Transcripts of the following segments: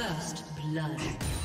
First blood.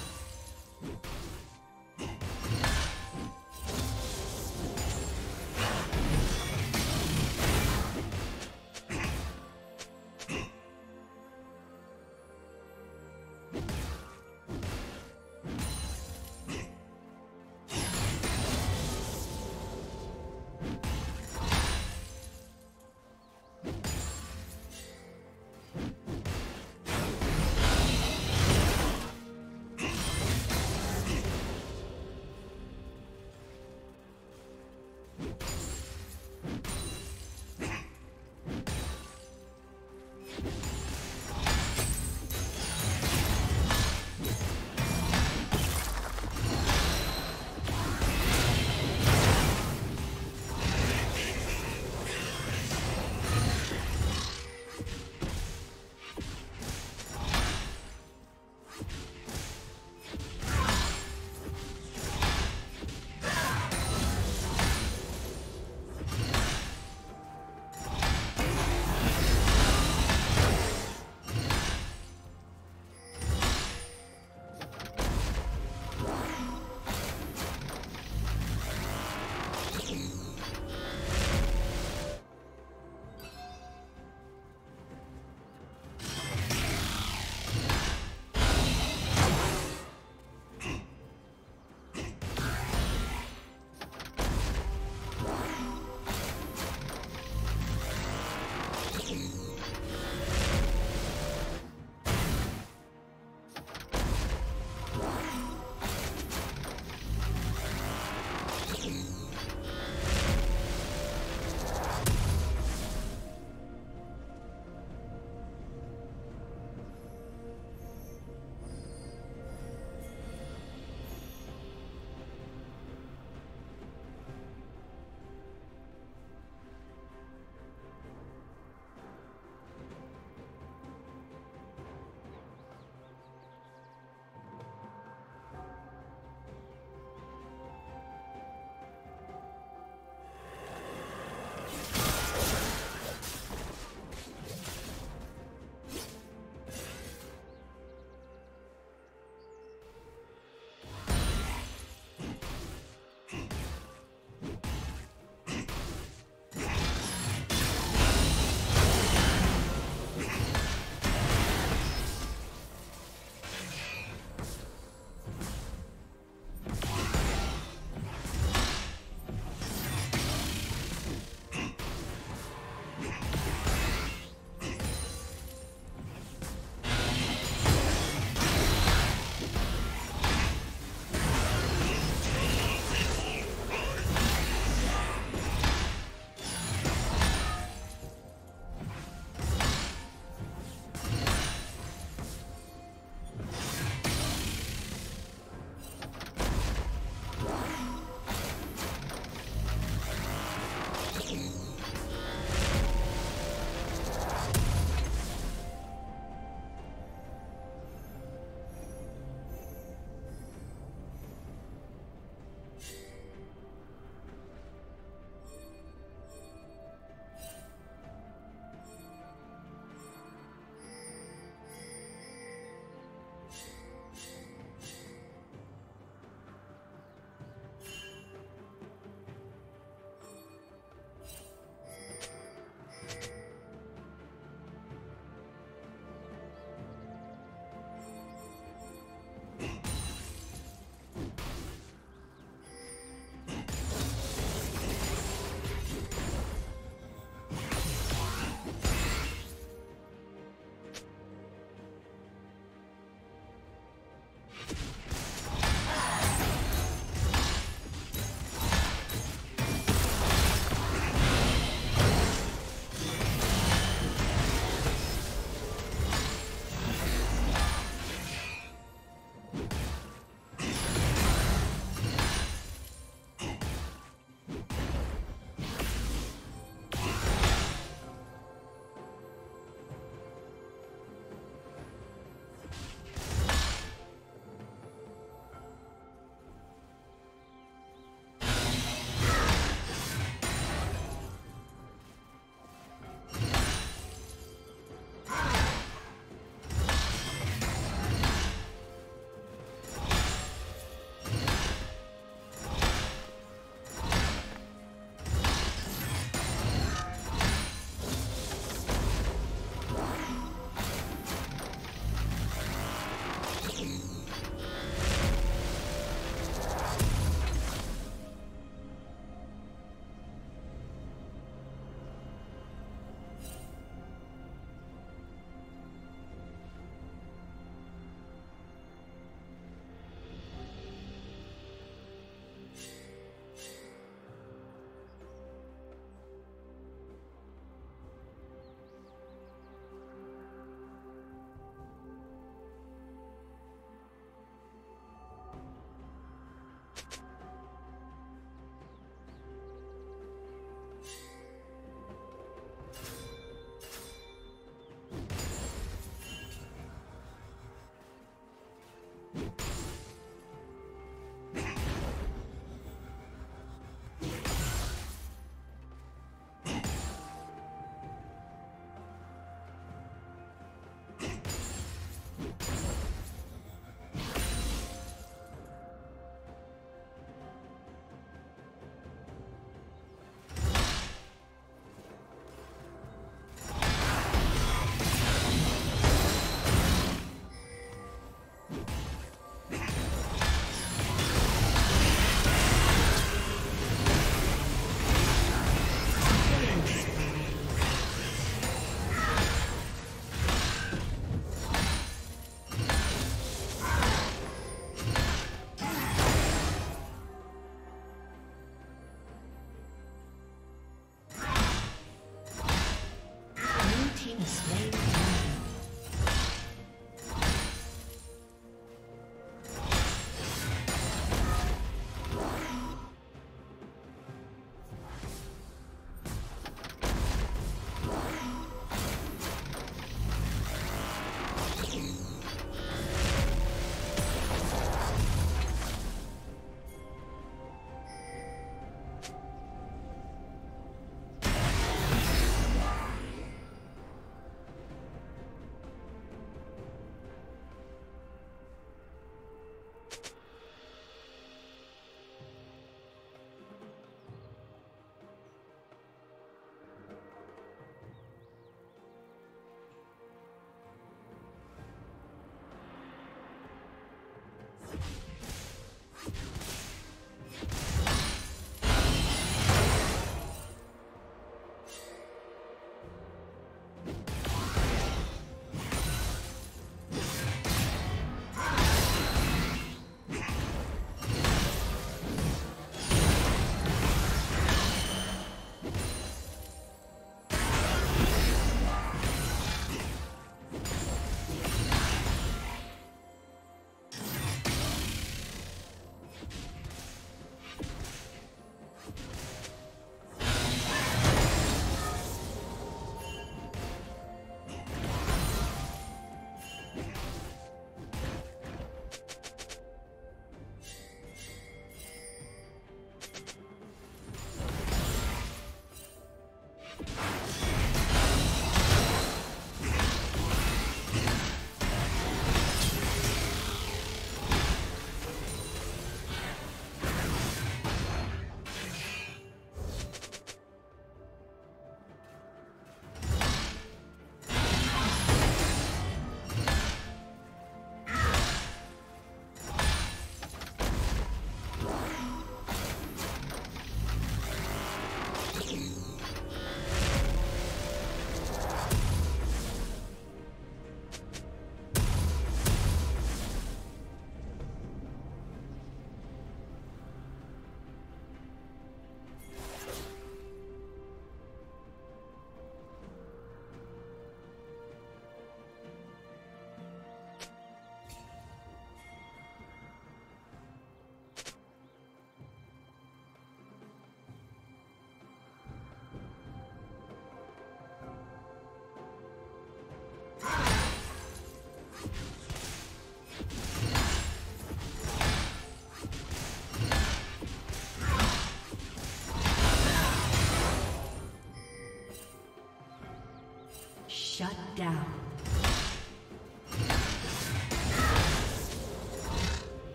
Shut down.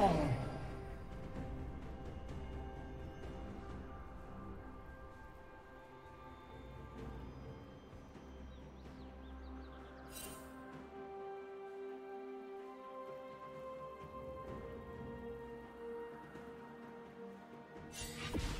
fall. you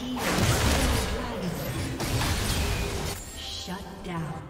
Team. Shut down.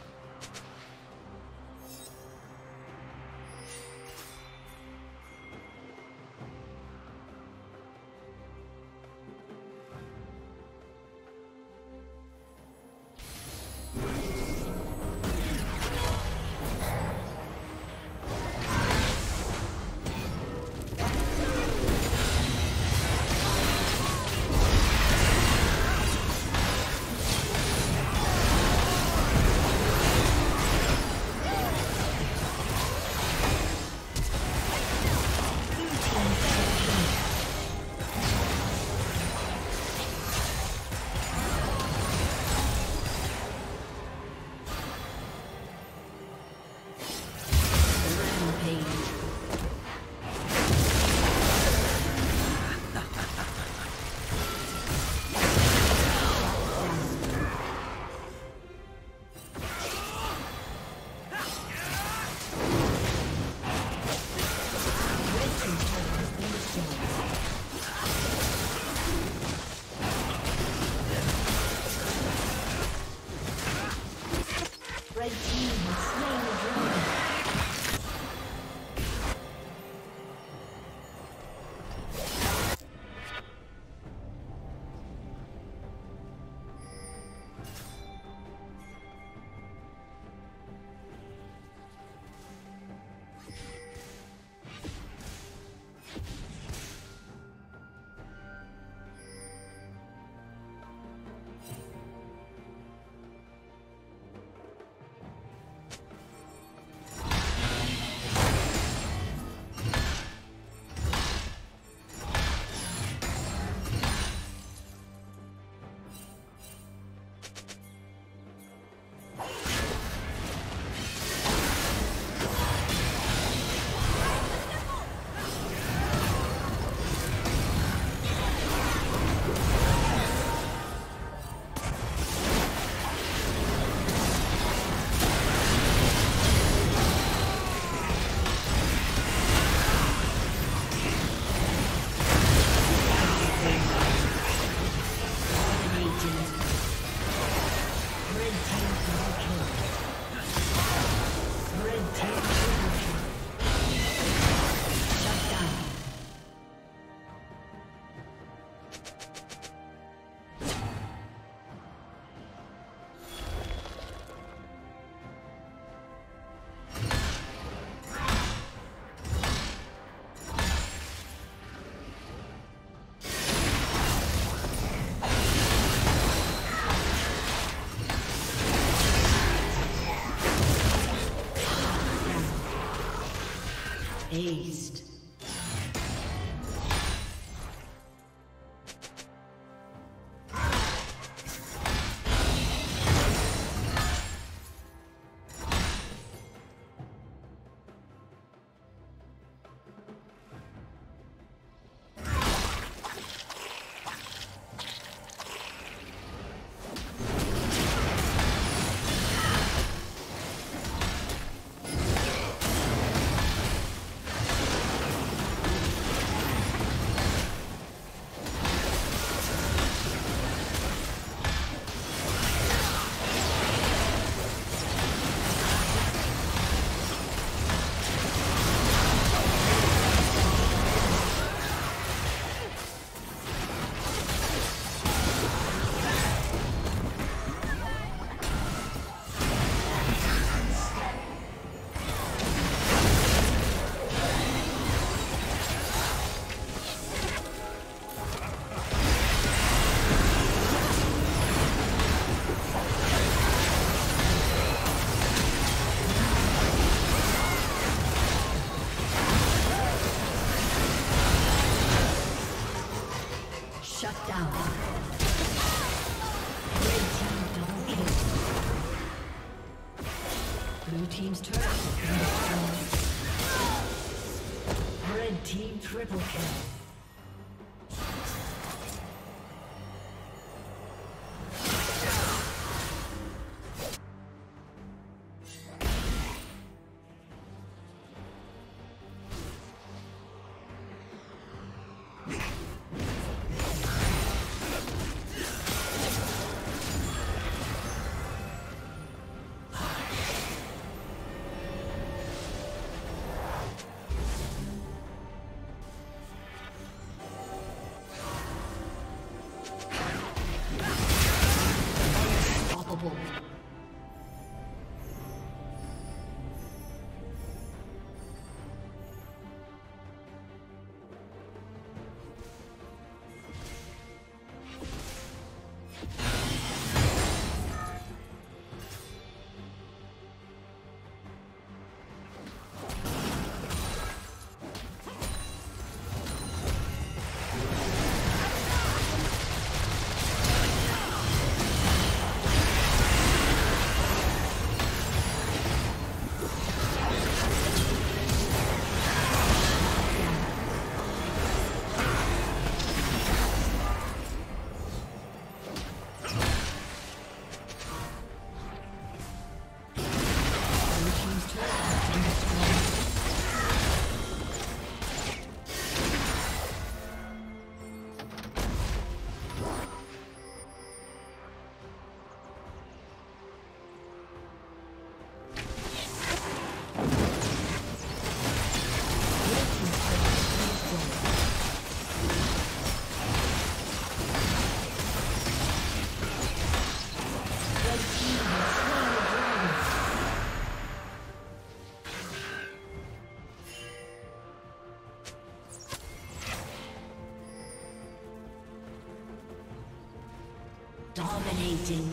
spree. Blue team's turret team triple kill. Dominating.